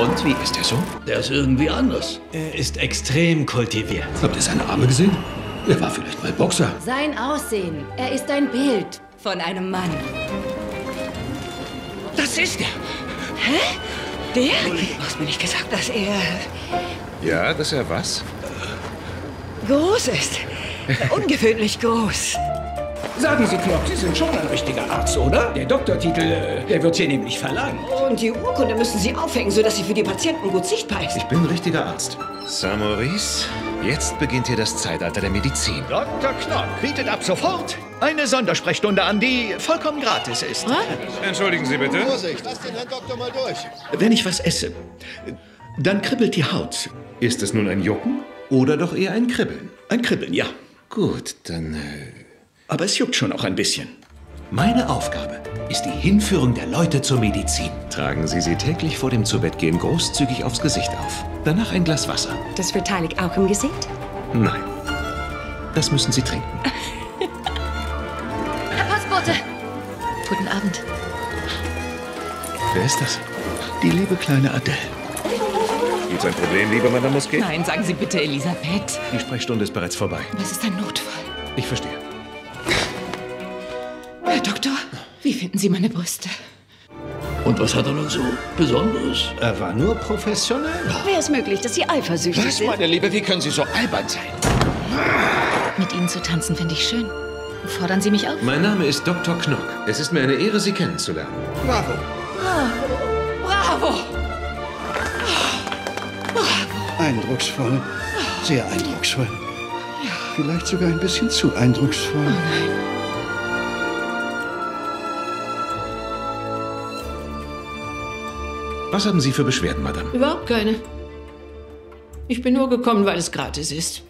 Und wie ist er so? Der ist irgendwie anders. Er ist extrem kultiviert. Habt ihr seine Arme gesehen? Er war vielleicht mal Boxer. Sein Aussehen. Er ist ein Bild von einem Mann. Das ist er. Hä? Der? Du hast mir nicht gesagt, dass er Ja, dass er was? groß ist. Ungewöhnlich groß. Sagen Sie, Knock, Sie sind schon ein richtiger Arzt, oder? Der Doktortitel, äh, der wird hier nämlich verlangt. Und die Urkunde müssen Sie aufhängen, sodass sie für die Patienten gut sichtbar ist. Ich bin richtiger Arzt. Saint-Maurice, jetzt beginnt hier das Zeitalter der Medizin. Dr. Knock bietet ab sofort eine Sondersprechstunde an, die vollkommen gratis ist. Entschuldigen Sie bitte. Vorsicht, lass den Herrn Doktor mal durch. Wenn ich was esse, dann kribbelt die Haut. Ist es nun ein Jucken oder doch eher ein Kribbeln? Ein Kribbeln, ja. Gut, dann. Äh, Aber es juckt schon auch ein bisschen. Meine Aufgabe ist die Hinführung der Leute zur Medizin. tragen Sie sie täglich vor dem Zubettgehen großzügig aufs Gesicht auf. Danach ein Glas Wasser. Das verteile auch im Gesicht? Nein. Das müssen Sie trinken. Herr Postbote! Guten Abend. Wer ist das? Die liebe kleine Adele. Gibt's ein Problem, liebe Madame Mosquet? Nein, sagen Sie bitte Elisabeth. Die Sprechstunde ist bereits vorbei. Das ist ein Notfall. Ich verstehe. Herr Doktor, wie finden Sie meine Brüste? Und was hat er nun so Besonderes? Er war nur professionell. Wäre es möglich, dass Sie eifersüchtig Was, sind? meine Liebe, wie können Sie so albern sein? Mit Ihnen zu tanzen finde ich schön. Fordern Sie mich auf? Mein Name ist Dr. Knock. Es ist mir eine Ehre, Sie kennenzulernen. Bravo. Bravo! Eindrucksvoll. Sehr eindrucksvoll. Vielleicht sogar ein bisschen zu eindrucksvoll. Was haben Sie für Beschwerden, Madame? Überhaupt keine. Ich bin nur gekommen, weil es gratis ist.